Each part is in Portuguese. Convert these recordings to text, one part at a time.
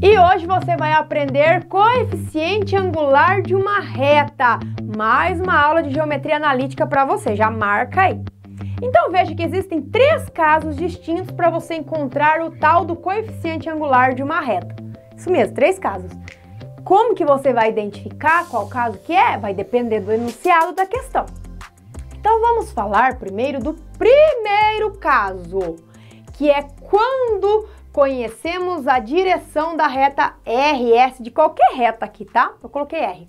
E hoje você vai aprender coeficiente angular de uma reta. Mais uma aula de geometria analítica para você, já marca aí. Então veja que existem três casos distintos para você encontrar o tal do coeficiente angular de uma reta. Isso mesmo, três casos. Como que você vai identificar qual caso que é? Vai depender do enunciado da questão. Então vamos falar primeiro do primeiro caso, que é quando conhecemos a direção da reta RS, de qualquer reta aqui, tá? Eu coloquei R.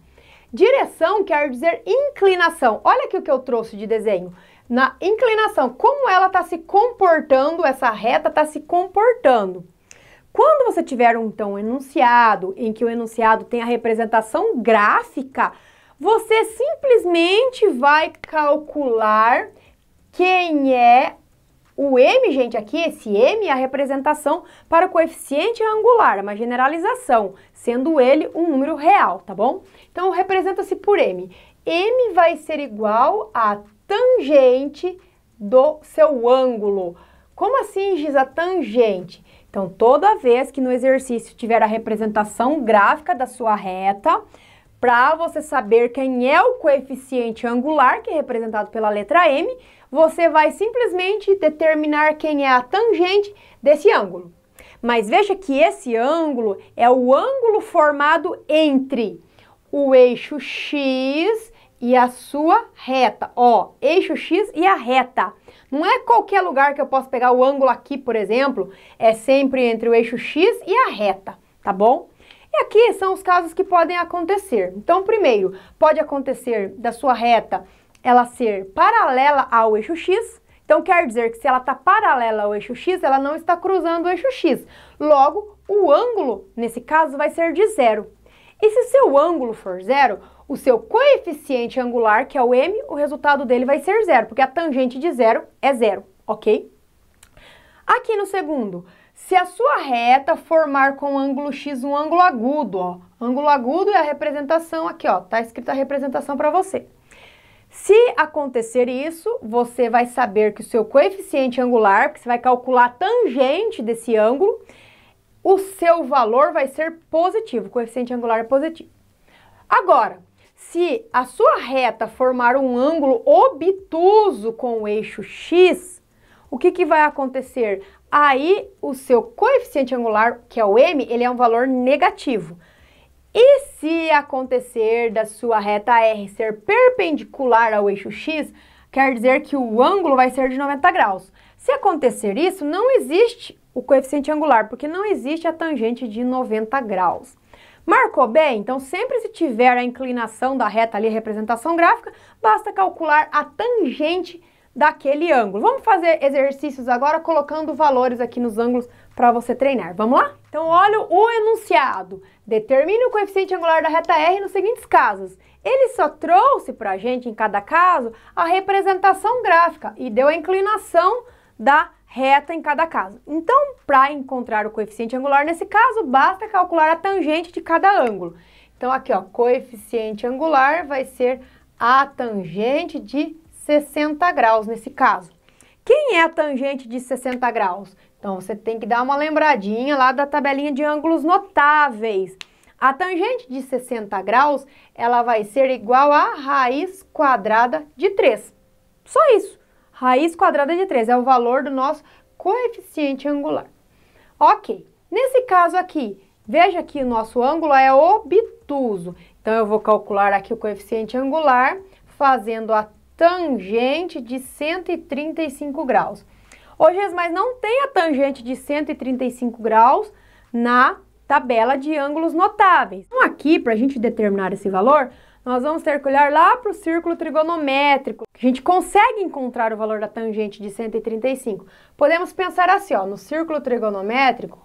Direção quer dizer inclinação. Olha aqui o que eu trouxe de desenho. Na inclinação, como ela está se comportando, essa reta está se comportando. Quando você tiver então um enunciado em que o enunciado tem a representação gráfica, você simplesmente vai calcular quem é o m, gente, aqui, esse m é a representação para o coeficiente angular, uma generalização, sendo ele um número real, tá bom? Então, representa-se por m. m vai ser igual a tangente do seu ângulo. Como assim, Giz, a tangente? Então, toda vez que no exercício tiver a representação gráfica da sua reta, para você saber quem é o coeficiente angular, que é representado pela letra M, você vai simplesmente determinar quem é a tangente desse ângulo. Mas veja que esse ângulo é o ângulo formado entre o eixo X e a sua reta. Ó, eixo X e a reta. Não é qualquer lugar que eu posso pegar o ângulo aqui, por exemplo, é sempre entre o eixo X e a reta, tá bom? E aqui são os casos que podem acontecer. Então, primeiro, pode acontecer da sua reta ela ser paralela ao eixo X. Então, quer dizer que se ela está paralela ao eixo X, ela não está cruzando o eixo X. Logo, o ângulo, nesse caso, vai ser de zero. E se seu ângulo for zero, o seu coeficiente angular, que é o m, o resultado dele vai ser zero, porque a tangente de zero é zero, ok? Aqui no segundo, se a sua reta formar com o ângulo x um ângulo agudo, ó, ângulo agudo é a representação aqui, ó, tá escrita a representação para você. Se acontecer isso, você vai saber que o seu coeficiente angular, porque você vai calcular a tangente desse ângulo, o seu valor vai ser positivo, o coeficiente angular é positivo. Agora, se a sua reta formar um ângulo obtuso com o eixo x, o que, que vai acontecer? Aí o seu coeficiente angular, que é o m, ele é um valor negativo. E se acontecer da sua reta R ser perpendicular ao eixo x, quer dizer que o ângulo vai ser de 90 graus. Se acontecer isso, não existe o coeficiente angular, porque não existe a tangente de 90 graus. Marcou bem? Então, sempre se tiver a inclinação da reta ali, representação gráfica, basta calcular a tangente daquele ângulo. Vamos fazer exercícios agora colocando valores aqui nos ângulos para você treinar. Vamos lá? Então, olha o enunciado. Determine o coeficiente angular da reta R nos seguintes casos. Ele só trouxe para a gente, em cada caso, a representação gráfica e deu a inclinação da reta em cada caso. Então, para encontrar o coeficiente angular nesse caso, basta calcular a tangente de cada ângulo. Então, aqui, ó, coeficiente angular vai ser a tangente de 60 graus nesse caso. Quem é a tangente de 60 graus? Então, você tem que dar uma lembradinha lá da tabelinha de ângulos notáveis. A tangente de 60 graus, ela vai ser igual a raiz quadrada de 3. Só isso. Raiz quadrada de 3 é o valor do nosso coeficiente angular. Ok. Nesse caso aqui, veja que o nosso ângulo é obtuso. Então, eu vou calcular aqui o coeficiente angular fazendo a tangente de 135 graus. Hoje, mas não tem a tangente de 135 graus na tabela de ângulos notáveis. Então, aqui, para a gente determinar esse valor, nós vamos ter que olhar lá para o círculo trigonométrico. A gente consegue encontrar o valor da tangente de 135. Podemos pensar assim, ó, no círculo trigonométrico,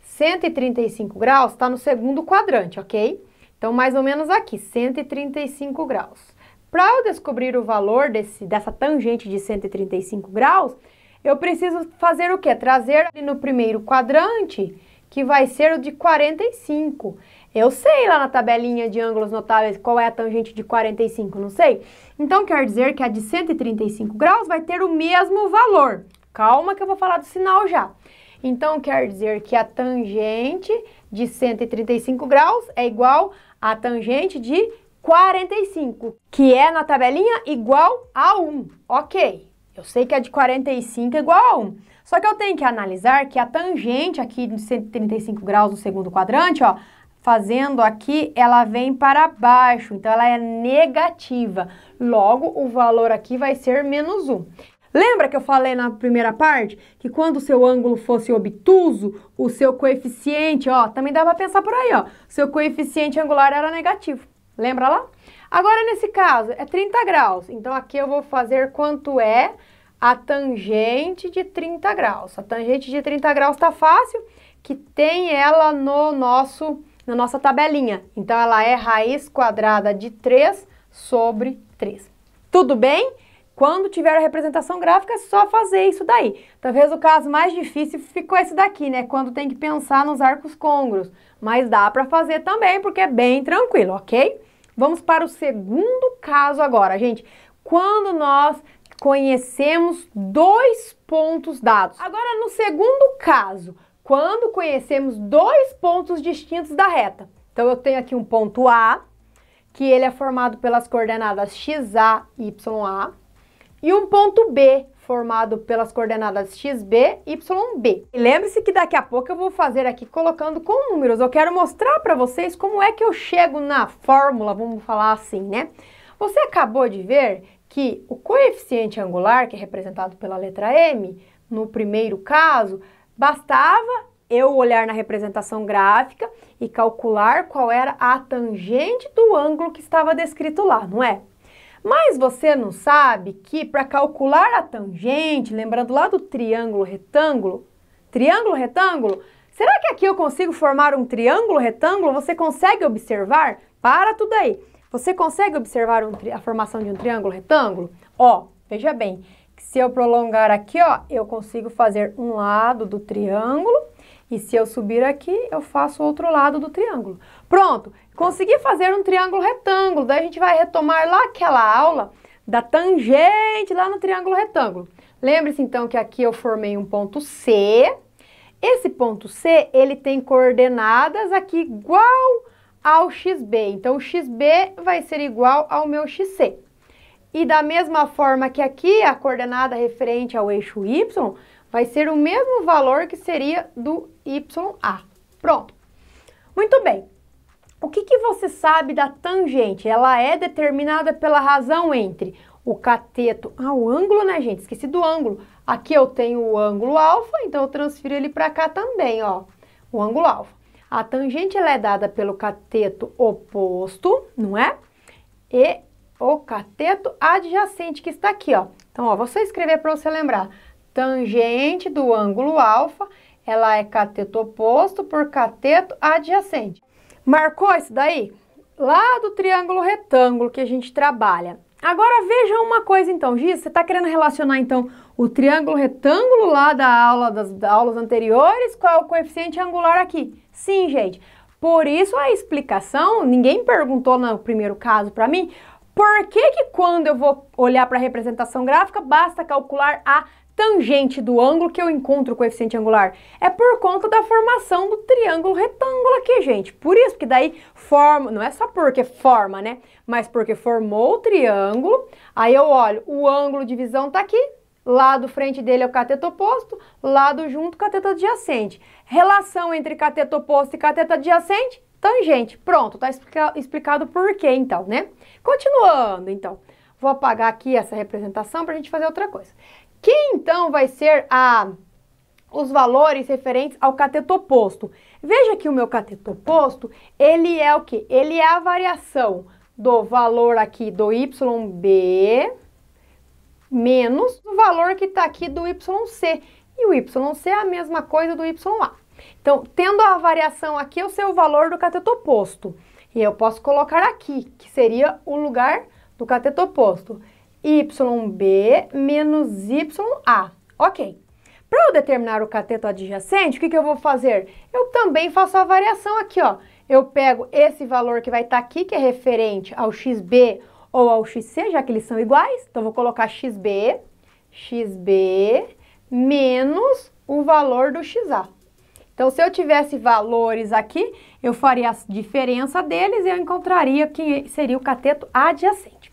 135 graus está no segundo quadrante, ok? Então, mais ou menos aqui, 135 graus. Para eu descobrir o valor desse, dessa tangente de 135 graus, eu preciso fazer o quê? Trazer ali no primeiro quadrante, que vai ser o de 45. Eu sei lá na tabelinha de ângulos notáveis qual é a tangente de 45, não sei? Então quer dizer que a de 135 graus vai ter o mesmo valor. Calma que eu vou falar do sinal já. Então, quer dizer que a tangente de 135 graus é igual à tangente de 45, que é na tabelinha igual a 1. Ok, eu sei que a de 45 é igual a 1. Só que eu tenho que analisar que a tangente aqui de 135 graus no segundo quadrante, ó, fazendo aqui, ela vem para baixo, então ela é negativa. Logo, o valor aqui vai ser menos 1. Lembra que eu falei na primeira parte que quando o seu ângulo fosse obtuso, o seu coeficiente, ó, também dá para pensar por aí, ó, seu coeficiente angular era negativo. Lembra lá? Agora, nesse caso, é 30 graus. Então, aqui eu vou fazer quanto é a tangente de 30 graus. A tangente de 30 graus tá fácil, que tem ela no nosso, na nossa tabelinha. Então, ela é raiz quadrada de 3 sobre 3. Tudo bem? Quando tiver a representação gráfica, é só fazer isso daí. Talvez o caso mais difícil ficou esse daqui, né? Quando tem que pensar nos arcos côngruos. Mas dá para fazer também, porque é bem tranquilo, ok? Vamos para o segundo caso agora, gente. Quando nós conhecemos dois pontos dados. Agora, no segundo caso, quando conhecemos dois pontos distintos da reta. Então, eu tenho aqui um ponto A, que ele é formado pelas coordenadas e YA e um ponto B, formado pelas coordenadas xb, yb. Lembre-se que daqui a pouco eu vou fazer aqui colocando com números. Eu quero mostrar para vocês como é que eu chego na fórmula, vamos falar assim, né? Você acabou de ver que o coeficiente angular, que é representado pela letra M, no primeiro caso, bastava eu olhar na representação gráfica e calcular qual era a tangente do ângulo que estava descrito lá, não é? Mas você não sabe que para calcular a tangente, lembrando lá do triângulo retângulo, triângulo retângulo, será que aqui eu consigo formar um triângulo retângulo? Você consegue observar? Para tudo aí. Você consegue observar um, a formação de um triângulo retângulo? Ó, veja bem, se eu prolongar aqui, ó, eu consigo fazer um lado do triângulo e se eu subir aqui, eu faço outro lado do triângulo. Pronto, consegui fazer um triângulo retângulo. Daí a gente vai retomar lá aquela aula da tangente lá no triângulo retângulo. Lembre-se então que aqui eu formei um ponto C. Esse ponto C, ele tem coordenadas aqui igual ao XB. Então, o XB vai ser igual ao meu XC. E da mesma forma que aqui, a coordenada referente ao eixo Y vai ser o mesmo valor que seria do YA. Pronto. Muito bem. O que, que você sabe da tangente? Ela é determinada pela razão entre o cateto... Ah, o ângulo, né, gente? Esqueci do ângulo. Aqui eu tenho o ângulo alfa, então eu transfiro ele para cá também, ó. O ângulo alfa. A tangente ela é dada pelo cateto oposto, não é? E o cateto adjacente que está aqui, ó. Então, ó, vou só escrever para você lembrar tangente do ângulo alfa, ela é cateto oposto por cateto adjacente. Marcou isso daí? Lá do triângulo retângulo que a gente trabalha. Agora veja uma coisa então, Giz, você está querendo relacionar então o triângulo retângulo lá da aula das, das aulas anteriores com o coeficiente angular aqui? Sim, gente. Por isso a explicação, ninguém perguntou no primeiro caso para mim, por que que quando eu vou olhar para a representação gráfica basta calcular a tangente do ângulo que eu encontro o coeficiente angular? É por conta da formação do triângulo retângulo aqui, gente. Por isso que daí forma, não é só porque forma, né? Mas porque formou o triângulo, aí eu olho, o ângulo de visão tá aqui, lado frente dele é o cateto oposto, lado junto cateto adjacente. Relação entre cateto oposto e cateto adjacente, tangente. Pronto, tá explicado por quê então, né? Continuando, então. Vou apagar aqui essa representação para a gente fazer outra coisa. Que então vai ser a os valores referentes ao cateto oposto. Veja que o meu cateto oposto, ele é o que? Ele é a variação do valor aqui do YB menos o valor que está aqui do YC. E o YC é a mesma coisa do YA. Então, tendo a variação aqui, é o seu valor do cateto oposto. E eu posso colocar aqui, que seria o lugar do cateto oposto. YB menos YA. Ok. Para eu determinar o cateto adjacente, o que, que eu vou fazer? Eu também faço a variação aqui, ó. Eu pego esse valor que vai estar tá aqui, que é referente ao XB ou ao XC, já que eles são iguais. Então, vou colocar XB, XB menos o valor do XA. Então, se eu tivesse valores aqui, eu faria a diferença deles e eu encontraria quem seria o cateto adjacente.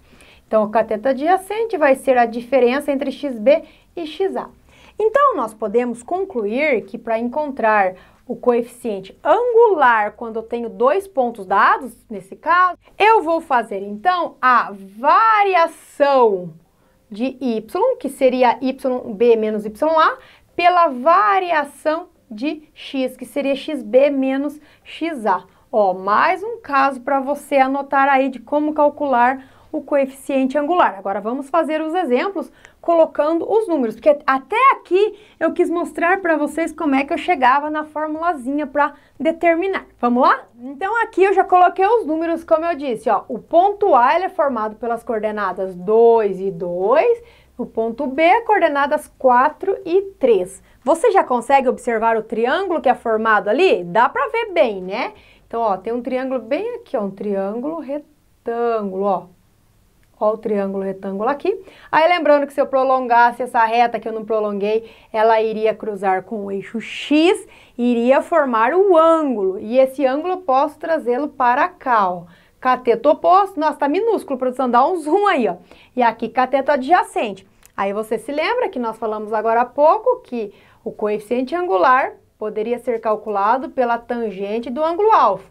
Então, o cateto adjacente vai ser a diferença entre XB e XA. Então, nós podemos concluir que para encontrar o coeficiente angular quando eu tenho dois pontos dados, nesse caso, eu vou fazer então a variação de y, que seria yb menos ya, pela variação de x, que seria xb menos xa. Ó, mais um caso para você anotar aí de como calcular o coeficiente angular. Agora vamos fazer os exemplos colocando os números, porque até aqui eu quis mostrar para vocês como é que eu chegava na formulazinha para determinar. Vamos lá? Então aqui eu já coloquei os números, como eu disse, ó, o ponto A é formado pelas coordenadas 2 e 2, o ponto B coordenadas 4 e 3. Você já consegue observar o triângulo que é formado ali? Dá para ver bem, né? Então, ó, tem um triângulo bem aqui, ó, um triângulo retângulo, ó. Ó o triângulo retângulo aqui. Aí lembrando que se eu prolongasse essa reta que eu não prolonguei, ela iria cruzar com o eixo X, iria formar o ângulo. E esse ângulo eu posso trazê-lo para cá, ó. Cateto oposto, nossa, tá minúsculo, produção, dá um zoom aí, ó. E aqui cateto adjacente. Aí você se lembra que nós falamos agora há pouco que o coeficiente angular poderia ser calculado pela tangente do ângulo alfa.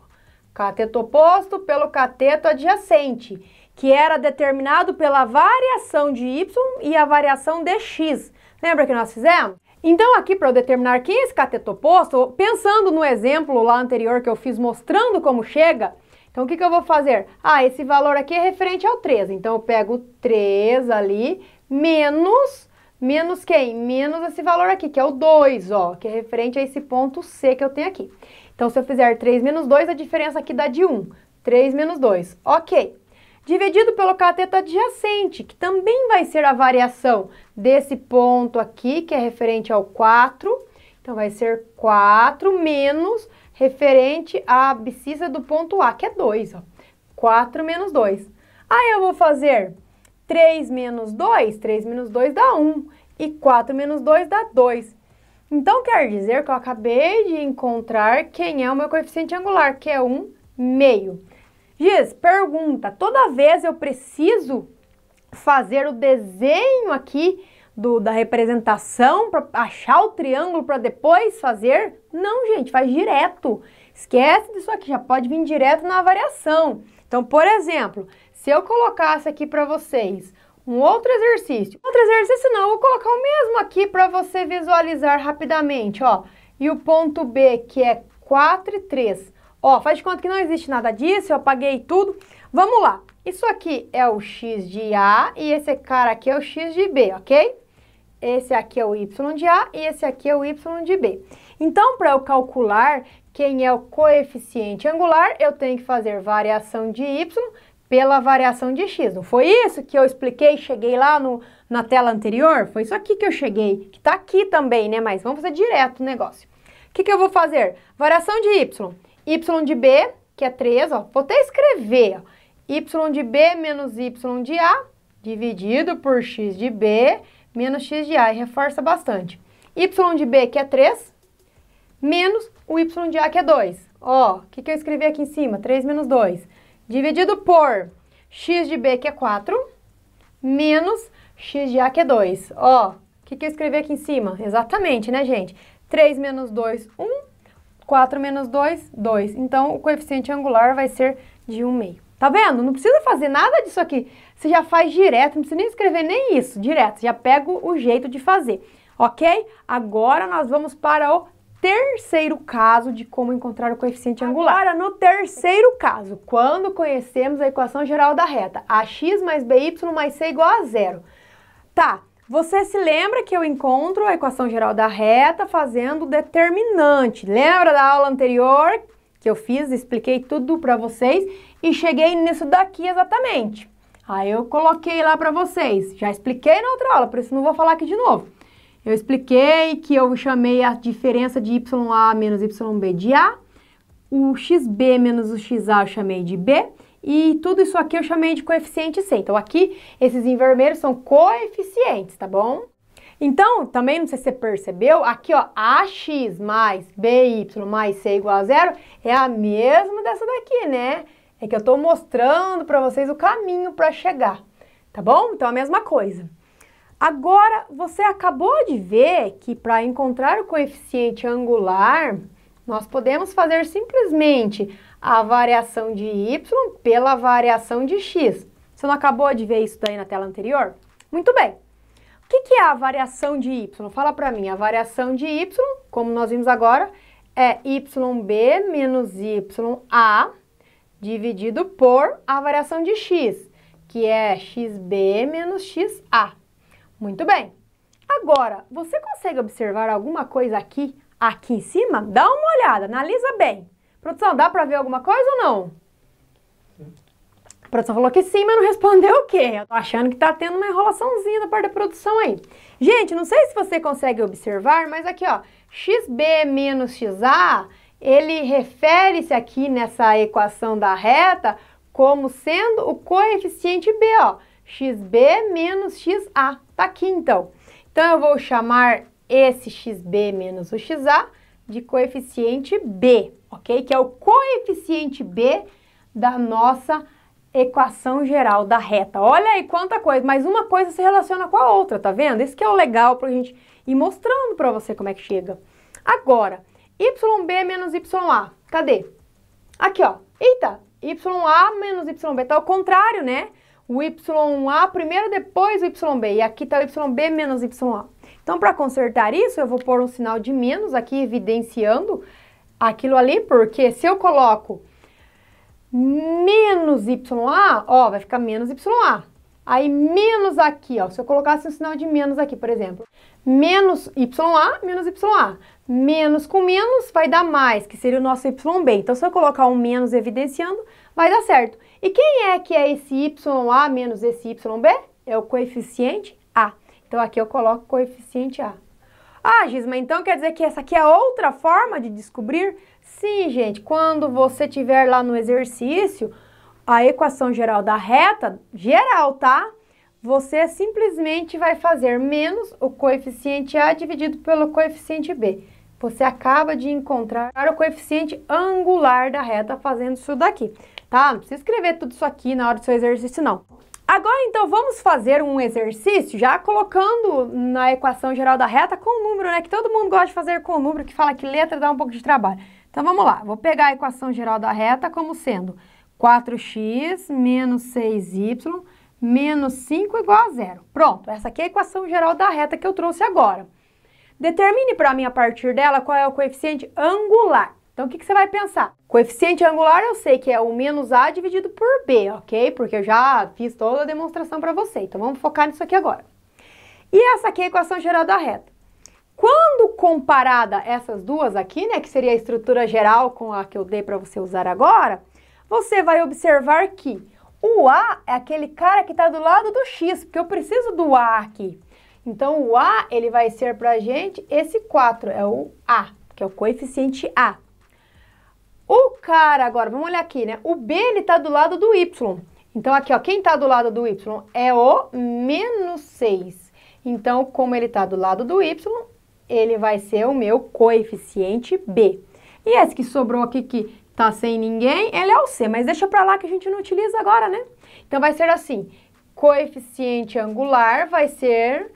Cateto oposto pelo cateto adjacente que era determinado pela variação de y e a variação de x. Lembra que nós fizemos? Então, aqui para eu determinar quem é esse cateto oposto, pensando no exemplo lá anterior que eu fiz mostrando como chega, então o que, que eu vou fazer? Ah, esse valor aqui é referente ao 3, então eu pego 3 ali, menos, menos quem? Menos esse valor aqui, que é o 2, ó, que é referente a esse ponto C que eu tenho aqui. Então, se eu fizer 3 menos 2, a diferença aqui dá de 1. 3 menos 2, ok dividido pelo cateto adjacente, que também vai ser a variação desse ponto aqui, que é referente ao 4. Então, vai ser 4 menos referente à abscissa do ponto A, que é 2. Ó. 4 menos 2. Aí eu vou fazer 3 menos 2, 3 menos 2 dá 1. E 4 menos 2 dá 2. Então, quer dizer que eu acabei de encontrar quem é o meu coeficiente angular, que é 1 meio. Giz, pergunta, toda vez eu preciso fazer o desenho aqui do, da representação para achar o triângulo para depois fazer? Não, gente, faz direto. Esquece disso aqui, já pode vir direto na variação. Então, por exemplo, se eu colocasse aqui para vocês um outro exercício, outro exercício não, eu vou colocar o mesmo aqui para você visualizar rapidamente, ó. E o ponto B, que é 4 e 3. Ó, faz de conta que não existe nada disso, eu apaguei tudo. Vamos lá. Isso aqui é o x de A e esse cara aqui é o x de B, ok? Esse aqui é o y de A e esse aqui é o y de B. Então, para eu calcular quem é o coeficiente angular, eu tenho que fazer variação de y pela variação de x. Não foi isso que eu expliquei, cheguei lá no, na tela anterior? Foi isso aqui que eu cheguei, que está aqui também, né? Mas vamos fazer direto o negócio. O que, que eu vou fazer? Variação de y y de B, que é 3, ó, vou até escrever, ó, y de B menos y de A, dividido por x de B menos x de A, e reforça bastante. y de B, que é 3, menos o y de A, que é 2. Ó, o que, que eu escrevi aqui em cima? 3 menos 2. Dividido por x de B, que é 4, menos x de A, que é 2. Ó, o que, que eu escrevi aqui em cima? Exatamente, né, gente? 3 menos 2, 1. 4 menos 2, 2. Então, o coeficiente angular vai ser de 1,5. Tá vendo? Não precisa fazer nada disso aqui. Você já faz direto, não precisa nem escrever nem isso, direto. Já pega o jeito de fazer, ok? Agora nós vamos para o terceiro caso de como encontrar o coeficiente angular. Agora, no terceiro caso, quando conhecemos a equação geral da reta, ax mais by mais c igual a zero. Tá, você se lembra que eu encontro a equação geral da reta fazendo determinante. Lembra da aula anterior que eu fiz, expliquei tudo para vocês e cheguei nisso daqui exatamente. Aí eu coloquei lá para vocês. Já expliquei na outra aula, por isso não vou falar aqui de novo. Eu expliquei que eu chamei a diferença de YA menos YB de A, o XB menos o XA eu chamei de B, e tudo isso aqui eu chamei de coeficiente C. Então, aqui, esses em vermelho são coeficientes, tá bom? Então, também não sei se você percebeu, aqui ó, ax mais by mais c igual a zero é a mesma dessa daqui, né? É que eu estou mostrando para vocês o caminho para chegar, tá bom? Então, a mesma coisa. Agora, você acabou de ver que para encontrar o coeficiente angular, nós podemos fazer simplesmente a variação de y pela variação de x. Você não acabou de ver isso daí na tela anterior? Muito bem. O que, é a variação de y? Fala para mim. A variação de y, como nós vimos agora, é yb menos ya dividido por a variação de x, que é xb menos xa. Muito bem. Agora, você consegue observar alguma coisa aqui, aqui em cima? Dá uma olhada, analisa bem. Produção, dá para ver alguma coisa ou não? A produção falou que sim, mas não respondeu o quê? Eu tô achando que tá tendo uma enrolaçãozinha da parte da produção aí. Gente, não sei se você consegue observar, mas aqui, ó, xb menos xa, ele refere-se aqui nessa equação da reta como sendo o coeficiente b, ó, xb menos xa. Tá aqui, então. Então, eu vou chamar esse xb menos o xa de coeficiente b, ok? Que é o coeficiente b da nossa equação geral da reta. Olha aí quanta coisa, mas uma coisa se relaciona com a outra, tá vendo? Isso que é o legal pra gente ir mostrando pra você como é que chega. Agora, YB menos YA, cadê? Aqui, ó. Eita, YA menos YB, tá ao contrário, né? O YA primeiro, depois o YB, e aqui tá o YB menos YA. Então, para consertar isso, eu vou pôr um sinal de menos aqui, evidenciando aquilo ali, porque se eu coloco menos YA, ó, vai ficar menos YA. Aí menos aqui, ó, se eu colocasse um sinal de menos aqui, por exemplo, menos YA, menos YA. Menos com menos vai dar mais, que seria o nosso YB. Então, se eu colocar um menos evidenciando, vai dar certo. E quem é que é esse YA menos esse YB? É o coeficiente. Então, aqui eu coloco coeficiente A. Ah, Gisma, então quer dizer que essa aqui é outra forma de descobrir? Sim, gente, quando você tiver lá no exercício, a equação geral da reta, geral, tá? Você simplesmente vai fazer menos o coeficiente A dividido pelo coeficiente B. Você acaba de encontrar o coeficiente angular da reta fazendo isso daqui, tá? Não precisa escrever tudo isso aqui na hora do seu exercício, não. Agora, então, vamos fazer um exercício já colocando na equação geral da reta com o número, né? Que todo mundo gosta de fazer com o número, que fala que letra dá um pouco de trabalho. Então, vamos lá. Vou pegar a equação geral da reta como sendo 4x menos 6y menos 5 igual a zero. Pronto, essa aqui é a equação geral da reta que eu trouxe agora. Determine para mim, a partir dela, qual é o coeficiente angular. Então, o que, que, você vai pensar? Coeficiente angular eu sei que é o menos A dividido por B, ok? Porque eu já fiz toda a demonstração para você. Então, vamos focar nisso aqui agora. E essa aqui é a equação geral da reta. Quando comparada essas duas aqui, né, que seria a estrutura geral com a que eu dei para você usar agora, você vai observar que o A é aquele cara que está do lado do X, porque eu preciso do A aqui. Então, o A, ele vai ser para a gente esse 4, é o A, que é o coeficiente A. O cara, agora, vamos olhar aqui, né? O B, ele tá do lado do Y. Então, aqui, ó, quem tá do lado do Y é o menos 6. Então, como ele tá do lado do Y, ele vai ser o meu coeficiente B. E esse que sobrou aqui, que tá sem ninguém, ele é o C. Mas deixa pra lá que a gente não utiliza agora, né? Então, vai ser assim, coeficiente angular vai ser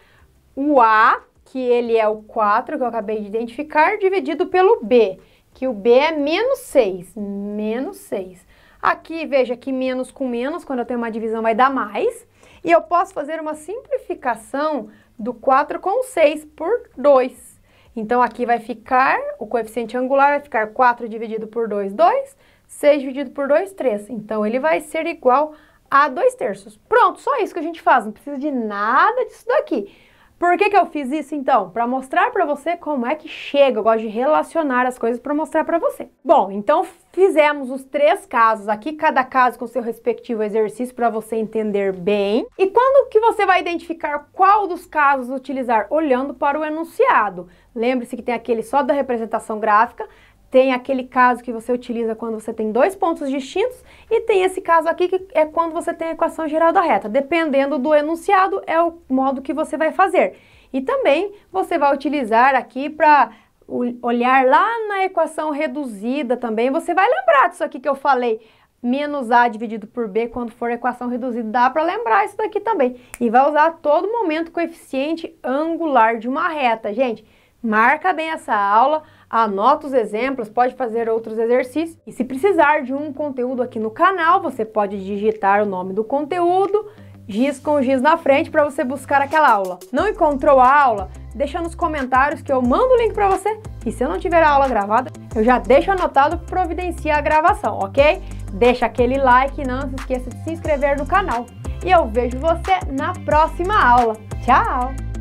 o A, que ele é o 4, que eu acabei de identificar, dividido pelo B que o B é menos 6, menos 6. Aqui, veja que menos com menos, quando eu tenho uma divisão, vai dar mais. E eu posso fazer uma simplificação do 4 com 6 por 2. Então, aqui vai ficar, o coeficiente angular vai ficar 4 dividido por 2, 2. 6 dividido por 2, 3. Então, ele vai ser igual a 2 terços. Pronto, só isso que a gente faz. Não precisa de nada disso daqui. Por que, que eu fiz isso então? Para mostrar para você como é que chega. Eu gosto de relacionar as coisas para mostrar para você. Bom, então fizemos os três casos aqui, cada caso com seu respectivo exercício para você entender bem. E quando que você vai identificar qual dos casos utilizar? Olhando para o enunciado. Lembre-se que tem aquele só da representação gráfica, tem aquele caso que você utiliza quando você tem dois pontos distintos e tem esse caso aqui que é quando você tem a equação geral da reta. Dependendo do enunciado, é o modo que você vai fazer. E também você vai utilizar aqui para olhar lá na equação reduzida também, você vai lembrar disso aqui que eu falei, menos A dividido por B quando for equação reduzida, dá para lembrar isso daqui também. E vai usar a todo momento coeficiente angular de uma reta, gente. Marca bem essa aula, anota os exemplos, pode fazer outros exercícios. E se precisar de um conteúdo aqui no canal, você pode digitar o nome do conteúdo, giz com giz na frente para você buscar aquela aula. Não encontrou a aula? Deixa nos comentários que eu mando o link para você. E se eu não tiver a aula gravada, eu já deixo anotado providencia a gravação, ok? Deixa aquele like e não se esqueça de se inscrever no canal. E eu vejo você na próxima aula. Tchau!